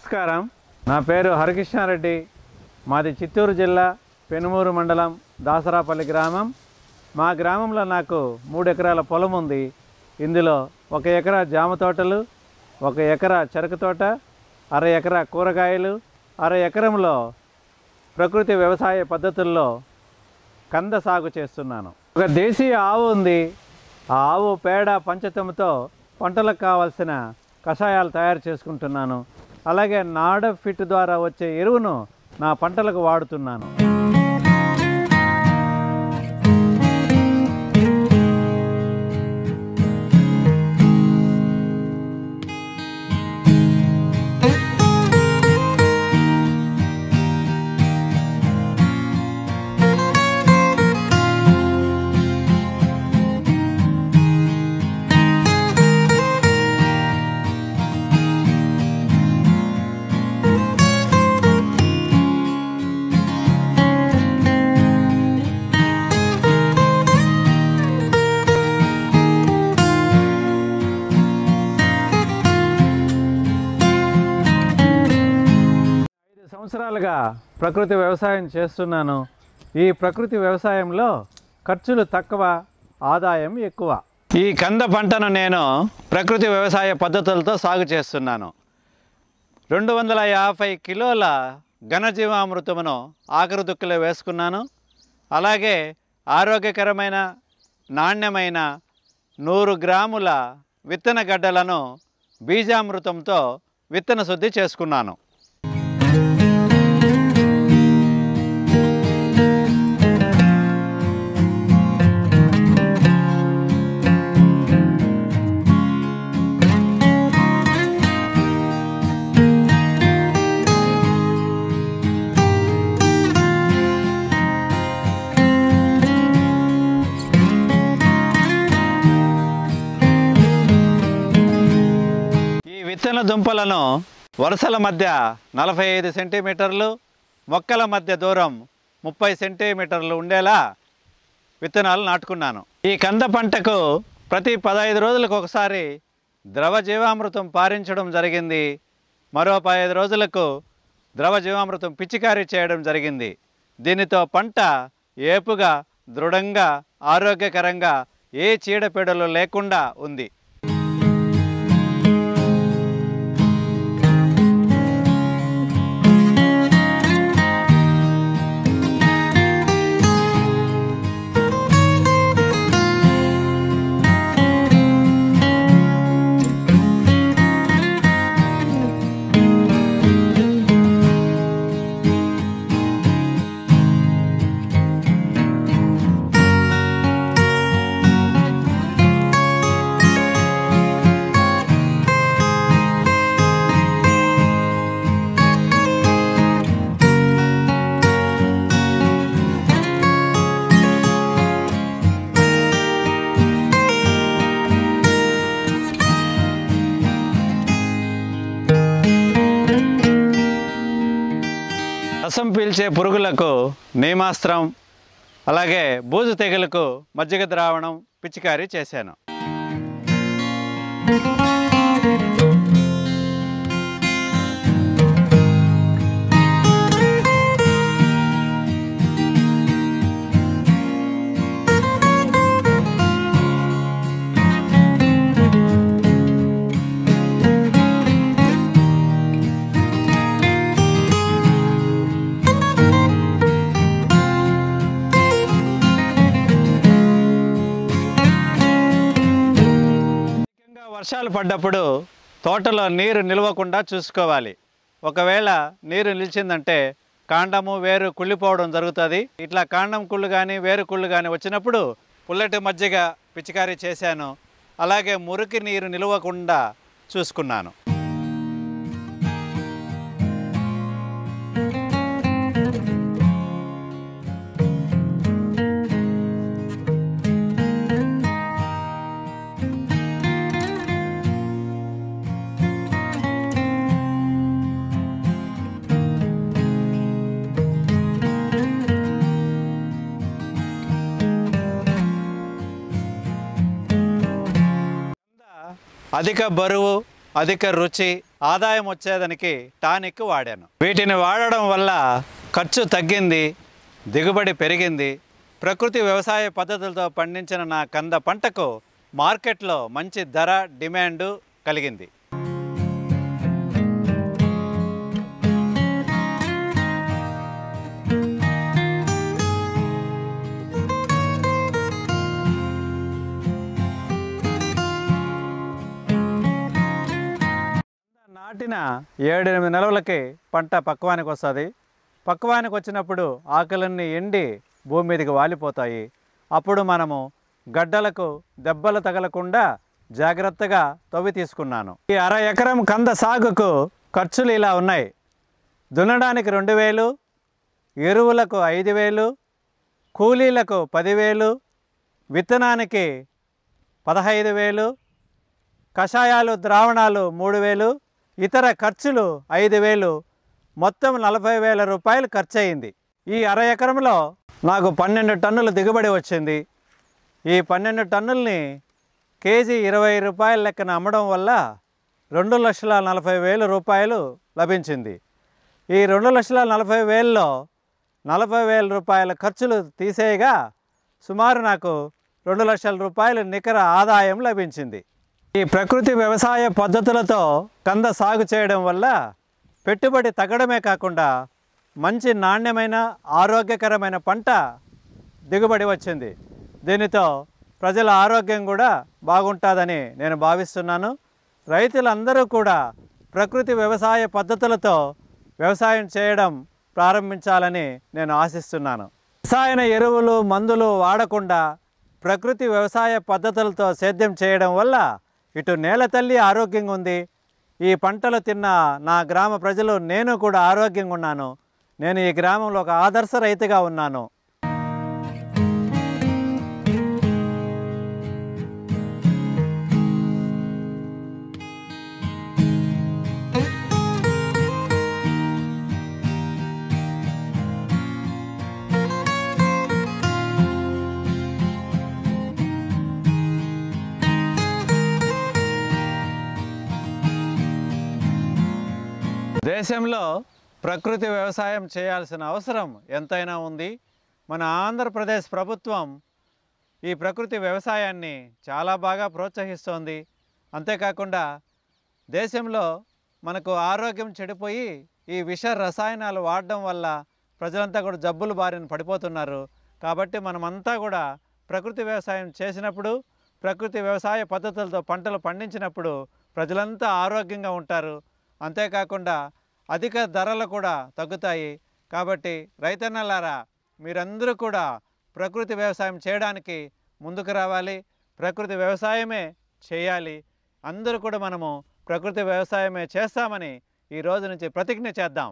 నమస్కారం. నా పేరు హరికృష్ణారెడ్డి. మాది చిత్తూరు జిల్లా పెనుమూరు మండలం దాసరాపల్లి గ్రామం. మా గ్రామంలో నాకు మూడు ఎకరాల పొలం ఉంది. ఇందులో ఒక ఎకరా జామ తోటలు ఒక ఎకరా చెరకు తోట అర ఎకరా కూరగాయలు అర ఎకరంలో ప్రకృతి వ్యవసాయ పద్ధతుల్లో కంద సాగు చేస్తున్నాను. ఒక దేశీయ ఆవు ఉంది. ఆ ఆవు పేడ పంచతంతో పంటలకు కావాల్సిన కషాయాలు తయారు చేసుకుంటున్నాను. అలాగే నాడ ఫిట్ ద్వారా వచ్చే ఎరువును నా పంటలకు వాడుతున్నాను. సంవత్సరాలుగా ప్రకృతి వ్యవసాయం చేస్తున్నాను. ఈ ప్రకృతి వ్యవసాయంలో ఖర్చులు తక్కువ ఆదాయం ఎక్కువ. ఈ కంద పంటను నేను ప్రకృతి వ్యవసాయ పద్ధతులతో సాగు చేస్తున్నాను. రెండు వందల యాభై కిలోల ఘనజీవామృతమును ఆఖరు దుక్కులో వేసుకున్నాను. అలాగే ఆరోగ్యకరమైన నాణ్యమైన నూరు గ్రాముల విత్తన గడ్డలను బీజామృతంతో విత్తన శుద్ధి చేసుకున్నాను. ఈ దుంపలను వరుసల మధ్య నలభై ఐదు సెంటీమీటర్లు మొక్కల మధ్య దూరం ముప్పై సెంటీమీటర్లు ఉండేలా విత్తనాలు నాటుకున్నాను. ఈ కంద పంటకు ప్రతి పదహైదు రోజులకు ఒకసారి ద్రవ జీవామృతం పారించడం జరిగింది. మరో పదహైదు రోజులకు ద్రవ జీవామృతం పిచికారీ చేయడం జరిగింది. దీనితో పంట ఏపుగా దృఢంగా ఆరోగ్యకరంగా ఏ చీడపీడలు లేకుండా ఉంది. రసం పీల్చే పురుగులకు నీమాస్త్రం అలాగే బూజు తెగులకు మజ్జిగ ద్రావణం పిచికారీ చేశాను. వర్షాలు పడ్డప్పుడు తోటలో నీరు నిలవకుండా చూసుకోవాలి. ఒకవేళ నీరు నిలిచిందంటే కాండము వేరు కుళ్ళిపోవడం జరుగుతుంది. ఇట్లా కాండం కుళ్ళు కానీ వేరు కుళ్ళు కానీ వచ్చినప్పుడు పుల్లటి మజ్జిగ పిచికారీ చేశాను. అలాగే మురికి నీరు నిలవకుండా చూసుకున్నాను. అధిక బరువు అధిక రుచి ఆదాయం వచ్చేదానికి టానిక్ వాడాను. వీటిని వాడడం వల్ల ఖర్చు తగ్గింది దిగుబడి పెరిగింది. ప్రకృతి వ్యవసాయ పద్ధతులతో పండించిన నా కంద పంటకు మార్కెట్లో మంచి ధర డిమాండు కలిగింది. నాటిన ఏడెనిమిది నెలలకి పంట పక్వానికి వస్తుంది పక్వానికి వచ్చినప్పుడు ఆకులన్నీ ఎండి భూమి మీదకి వాలిపోతాయి. అప్పుడు మనము గడ్డలకు దెబ్బలు తగలకుండా జాగ్రత్తగా తవ్వి తీసుకున్నాను. ఈ అర ఎకరం కంద సాగుకు ఖర్చులు ఇలా ఉన్నాయి. దున్నడానికి రెండు వేలు ఎరువులకు ఐదు వేలు కూలీలకు పదివేలు విత్తనానికి పదహైదు వేలు కషాయాలు ద్రావణాలు మూడు వేలు ఇతర ఖర్చులు ఐదు వేలు మొత్తం నలభై వేల రూపాయలు ఖర్చు అయింది ఈ అర ఎకరంలో నాకు పన్నెండు టన్నులు దిగుబడి వచ్చింది. ఈ పన్నెండు టన్నుల్ని కేజీ ఇరవై రూపాయల లెక్కన అమ్మడం వల్ల రెండు లక్షల నలభై వేల రూపాయలు లభించింది. ఈ రెండు లక్షల నలభై వేలలో నలభై వేల రూపాయల ఖర్చులు తీసేయగా సుమారు నాకు రెండు లక్షల రూపాయలు నికర ఆదాయం లభించింది. ఈ ప్రకృతి వ్యవసాయ పద్ధతులతో కంద సాగు చేయడం వల్ల పెట్టుబడి తగ్గడమే కాకుండా మంచి నాణ్యమైన ఆరోగ్యకరమైన పంట దిగుబడి వచ్చింది. దీనితో ప్రజల ఆరోగ్యం కూడా బాగుంటుందని నేను భావిస్తున్నాను. రైతులందరూ కూడా ప్రకృతి వ్యవసాయ పద్ధతులతో వ్యవసాయం చేయడం ప్రారంభించాలని నేను ఆశిస్తున్నాను. రసాయన ఎరువులు మందులు వాడకుండా ప్రకృతి వ్యవసాయ పద్ధతులతో సేద్యం చేయడం వల్ల ఇటు నేల తల్లి ఆరోగ్యంగా ఉంది. ఈ పంటలు తిన్న నా గ్రామ ప్రజలు నేను కూడా ఆరోగ్యంగా ఉన్నాను. నేను ఈ గ్రామంలో ఒక ఆదర్శ రైతుగా ఉన్నాను. దేశంలో ప్రకృతి వ్యవసాయం చేయాల్సిన అవసరం ఎంతైనా ఉంది. మన ఆంధ్రప్రదేశ్ ప్రభుత్వం ఈ ప్రకృతి వ్యవసాయాన్ని చాలా బాగా ప్రోత్సహిస్తోంది. అంతేకాకుండా దేశంలో మనకు ఆరోగ్యం చెడిపోయి ఈ విష రసాయనాలు వాడడం వల్ల ప్రజలంతా కూడా జబ్బులు బారిన పడిపోతున్నారు. కాబట్టి మనమంతా కూడా ప్రకృతి వ్యవసాయం చేసినప్పుడు ప్రకృతి వ్యవసాయ పద్ధతులతో పంటలు పండించినప్పుడు ప్రజలంతా ఆరోగ్యంగా ఉంటారు. అంతేకాకుండా అధిక ధరలు కూడా తగ్గుతాయి. కాబట్టి రైతన్నలారా మీరందరూ కూడా ప్రకృతి వ్యవసాయం చేయడానికి ముందుకు రావాలి. ప్రకృతి వ్యవసాయమే చేయాలి. అందరూ కూడా మనము ప్రకృతి వ్యవసాయమే చేస్తామని ఈ రోజు నుంచి ప్రతిజ్ఞ చేద్దాం.